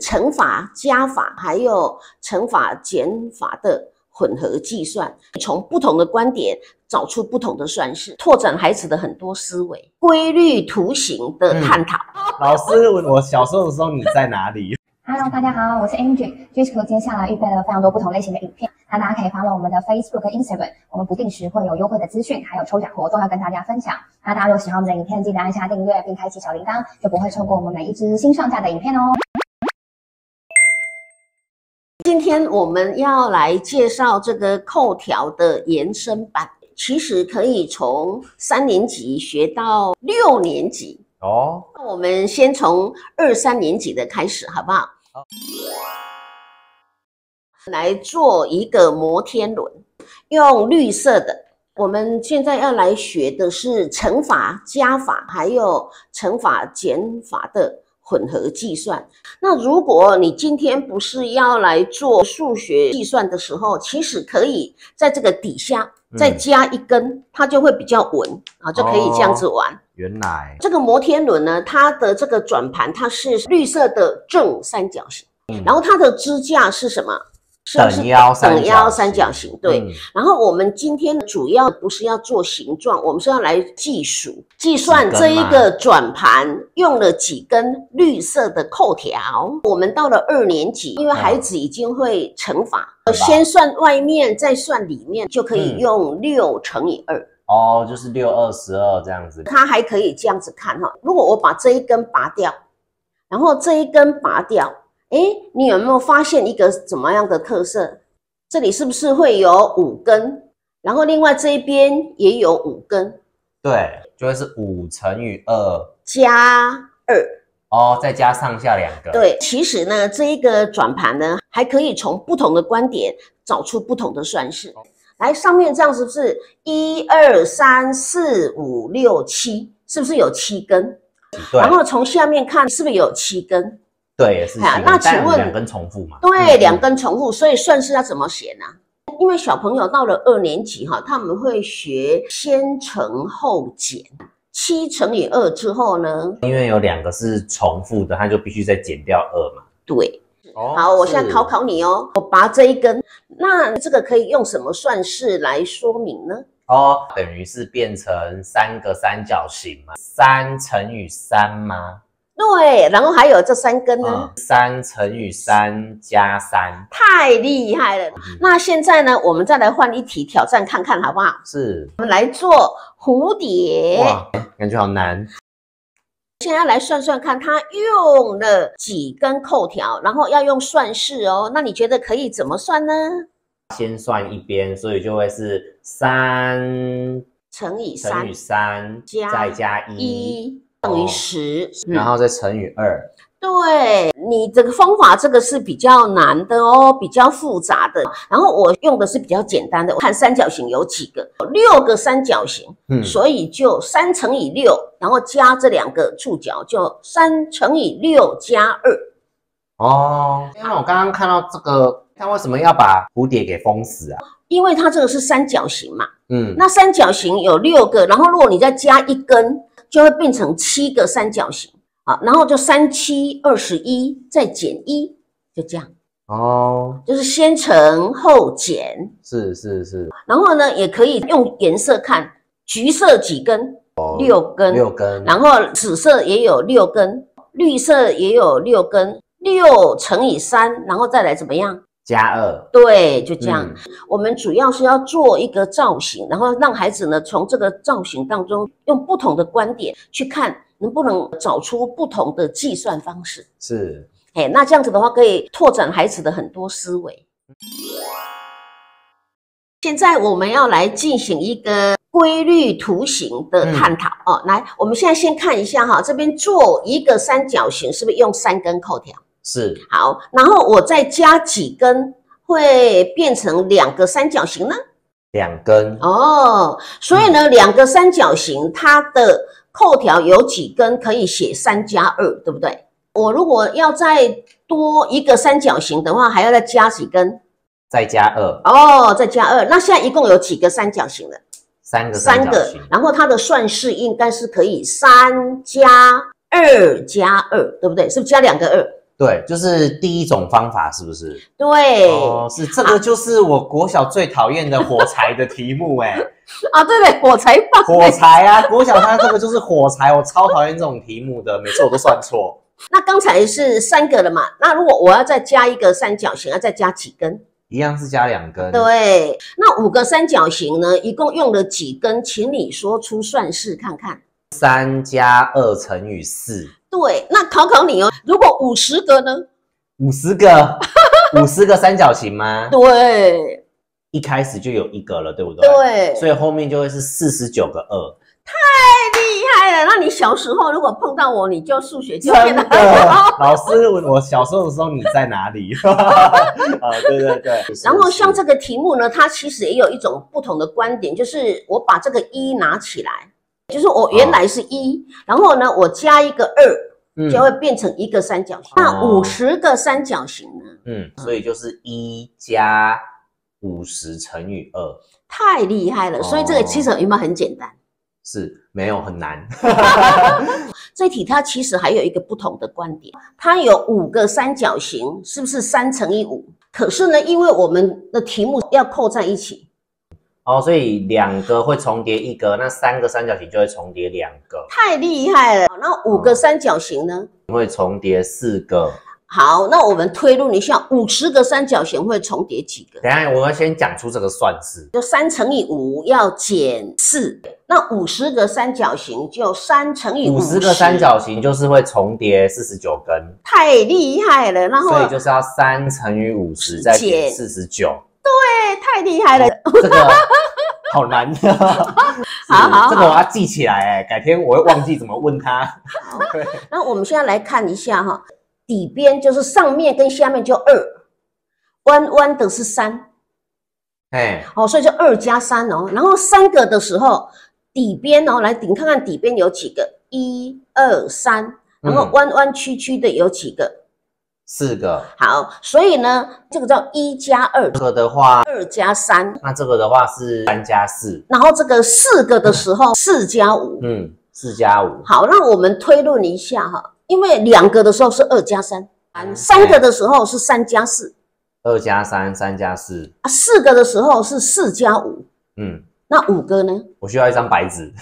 乘法、加法还有乘法、减法的混合计算，从不同的观点找出不同的算式，拓展孩子的很多思维。规律图形的探讨。老师，我小时候的时候你在哪里？Hello，大家好，我是 Angie，Jessica 接下来预备了非常多不同类型的影片，那大家可以 follow 我们的 Facebook 跟 Instagram，我们不定时会有优惠的资讯，还有抽奖活动要跟大家分享。那大家如果喜欢我们的影片，记得按下订阅并开启小铃铛，就不会错过我们每一支新上架的影片哦。今天我们要来介绍这个扣条的延伸版，其实可以从三年级学到六年级哦。那我们先从二三年级的开始，好不好？好来做一个摩天轮，用绿色的。我们现在要来学的是乘法、加法还有乘法、减法的混合计算。那如果你今天不是要来做数学计算的时候，其实可以在这个底下再加一根，它就会比较稳啊，就可以这样子玩。原来这个摩天轮呢，它的这个转盘它是绿色的正三角形，然后它的支架是什么？等腰等腰三角形。对。然后我们今天主要不是要做形状，我们是要来计数、计算这一个转盘用了几根绿色的扣条。我们到了二年级，因为孩子已经会乘法，先算外面，再算里面，就可以用六乘以二。哦，就是六二十二这样子，它还可以这样子看哈。如果我把这一根拔掉，然后这一根拔掉，哎，你有没有发现一个怎么样的特色？这里是不是会有五根？然后另外这一边也有五根，对，就会是五乘以二加二哦，再加上下两个。对，其实呢，这一个转盘呢，还可以从不同的观点找出不同的算式。来，上面这样是不是一二三四五六七？是不是有七根？然后从下面看，是不是有七根？对，也是。那请问两根重复嘛？对，两根重复，所以算式要怎么写呢？因为小朋友到了二年级哈，他们会学先乘后减，七乘以二之后呢？因为有两个是重复的，他就必须再减掉二嘛。对。好，我现在考考你哦。我拔这一根，那这个可以用什么算式来说明呢？哦，等于是变成三个三角形嘛，三乘以三吗？对，然后还有这三根呢？三乘以三加三，太厉害了。那现在呢，我们再来换一题挑战看看，好不好？是，我们来做蝴蝶。哇，感觉好难。现在来算算看，他用了几根扣条，然后要用算式哦。那你觉得可以怎么算呢？先算一边，所以就会是三乘以三乘以三加再加一等于十，然后再乘以二。对你这个方法，这个是比较难的哦，比较复杂的。然后我用的是比较简单的，我看三角形有几个，六个三角形，嗯，所以就三乘以六，然后加这两个触角，就三乘以六加二。哦，那我刚刚看到这个，它为什么要把蝴蝶给封死啊？因为它这个是三角形嘛，嗯，那三角形有六个，然后如果你再加一根，就会变成七个三角形啊。然后就三七二十一，再减一，就这样哦，就是先乘后减，是是是。然后呢，也可以用颜色看，橘色几根？哦六根，六根。然后紫色也有六根，绿色也有六根，六乘以三，然后再来怎么样？加二。对，就这样。我们主要是要做一个造型，然后让孩子呢从这个造型当中用不同的观点去看。能不能找出不同的计算方式？是，哎，那这样子的话，可以拓展孩子的很多思维。现在我们要来进行一个规律图形的探讨哦。来，我们现在先看一下哈，这边做一个三角形，是不是用三根扣条？是。好，然后我再加几根，会变成两个三角形呢？两根。哦，所以呢，两个三角形它的。扣条有几根可以写三加二，对不对？我如果要再多一个三角形的话，还要再加几根？再加二哦，再加二。那现在一共有几个三角形了？三个。三个。然后它的算式应该是可以三加二加二，对不对？是不是加两个二？对，就是第一种方法，是不是？对，哦，是这个，就是我国小最讨厌的火柴的题目，哎，啊，对对，火柴棒，火柴啊，国小它这个就是火柴，我超讨厌这种题目的，每次我都算错。那刚才是三个了嘛？那如果我要再加一个三角形，要再加几根？一样是加两根。对，那五个三角形呢，一共用了几根？请你说出算式看看。三加二乘以四。对，那考考你哦，如果五十个呢？五十个，五十个三角形吗？对，一开始就有一个了，对不对？对，所以后面就会是四十九个二。太厉害了！那你小时候如果碰到我，你就数学就变得真的，老师，我小时候的时候你在哪里？啊，对对对。然后像这个题目呢，它其实也有一种不同的观点，就是我把这个一拿起来，就是我原来是一，然后呢，我加一个二，嗯就会变成一个三角形。那五十个三角形呢？嗯，所以就是一加五十乘以二，太厉害了！所以这个其实有没有很简单？是没有很难。这题它其实还有一个不同的观点，它有五个三角形，是不是三乘以五？可是呢，因为我们的题目要扣在一起，哦，所以两个会重叠一个，那三个三角形就会重叠两个，太厉害了。那五个三角形呢？会重叠四个。好，那我们推论一下，五十个三角形会重叠几个？等一下我要先讲出这个算式。就三乘以五要减四，那五十个三角形就三乘以五十个三角形就是会重叠四十九根，太厉害了。然后所以就是要三乘以五十再减减四十九，对，太厉害了。这个好难。是好好这个我要记起来，哎，改天我会忘记怎么问他。那我们现在来看一下哈，底边就是上面跟下面就二，弯弯的是三，哎，哦，所以就二加三哦。然后三个的时候，底边哦，来顶看看底边有几个，一二三，然后嗯弯弯曲曲的有几个？四个。好，所以呢，这个叫一加二，这个的话，二加三，那这个的话是三加四，然后这个四个的时候，四加五。嗯，四加五，好，那我们推论一下哈，因为两个的时候是二加三，嗯。三个的时候是三加四，二加三，三加四，啊，四个的时候是四加五，嗯，那五个呢？我需要一张白纸。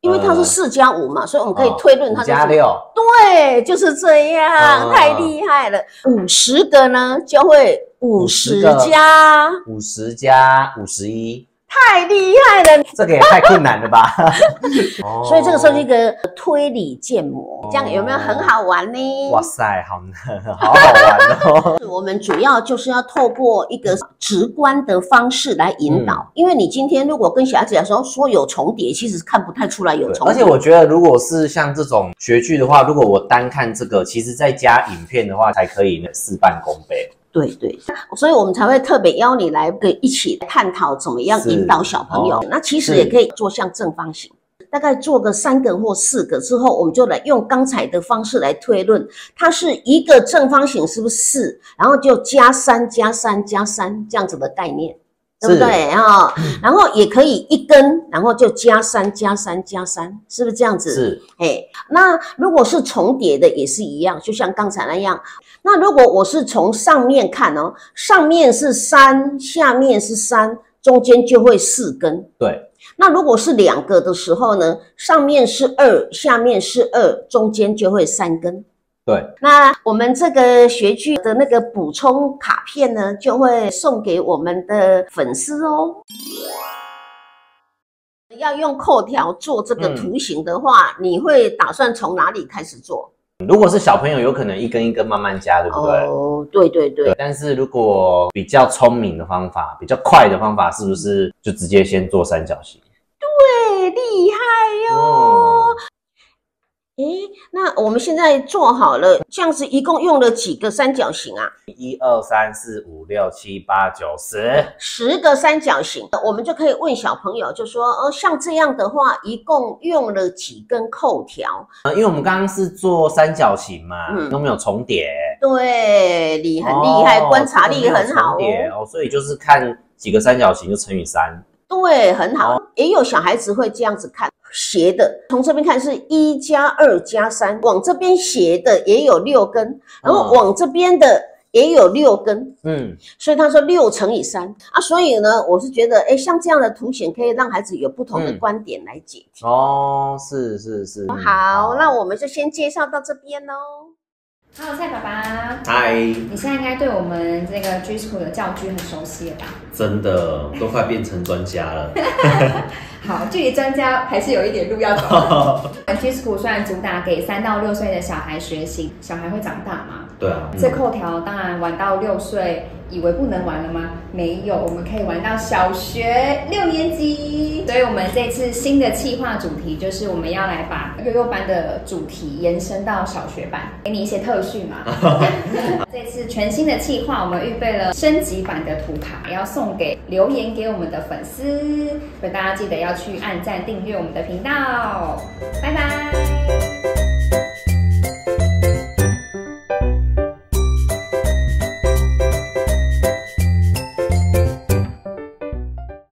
因为它是呃四加五嘛，所以我们可以哦推论它是加六，对，就是这样，哦太厉害了。五十个呢，就会五十50加，五十加五十一，太厉害了。这个也太困难了吧？哦所以这个时候是一个推理建模，这样有没有很好玩呢？哇塞，好难，好好玩哦。我们主要就是要透过一个直观的方式来引导，嗯因为你今天如果跟小孩子讲说说有重叠，其实看不太出来有重叠。而且我觉得，如果是像这种学剧的话，如果我单看这个，其实再加影片的话，才可以那事半功倍。对对，所以我们才会特别邀你来跟一起探讨怎么样引导小朋友。哦那其实也可以做像正方形，大概做个三个或四个之后，我们就来用刚才的方式来推论，它是一个正方形是不是四，然后就加三加三加三这样子的概念。对不是对啊？然后也可以一根，然后就加三加三加三，是不是这样子？是，哎，那如果是重叠的也是一样，就像刚才那样。那如果我是从上面看哦，上面是三，下面是三，中间就会四根。对，那如果是两个的时候呢，上面是二，下面是二，中间就会三根。对，那我们这个学具的那个补充卡片呢，就会送给我们的粉丝哦。要用扣条做这个嗯图形的话，你会打算从哪里开始做？如果是小朋友，有可能一根一根慢慢加，对不对？哦，对对对对，但是如果比较聪明的方法，比较快的方法，是不是就直接先做三角形？对，厉害哟！嗯，诶，那我们现在做好了，这样子一共用了几个三角形啊？一二三四五六七八九十，十个三角形，我们就可以问小朋友，就说，哦，像这样的话，一共用了几根扣条？呃因为我们刚刚是做三角形嘛，嗯都没有重叠，对，你很厉害，哦观察力很好哦。哦，所以就是看几个三角形就乘以三。对，很好。哦也有小孩子会这样子看，斜的，从这边看是一加二加三，往这边斜的也有六根，然后哦往这边的也有六根，嗯，所以他说六乘以三。啊，所以呢，我是觉得，哎，像这样的图形可以让孩子有不同的嗯。观点来解题。哦，是是是，嗯好，那我们就先介绍到这边喽。Hello，蔡爸爸，嗨，你现在应该对我们这个 G School 的教具很熟悉了吧？真的都快变成专家了。好，距离专家还是有一点路要走。G School 虽然主打给三到六岁的小孩学习，小孩会长大嘛？对啊，这扣条当然玩到六岁，以为不能玩了吗？没有，我们可以玩到小学六年级。所以，我们这次新的企划主题就是我们要来把幼幼班的主题延伸到小学班，给你一些特训嘛。这次全新的企划，我们预备了升级版的图卡，要送给留言给我们的粉丝，所以大家记得要去按赞订阅我们的频道。拜拜。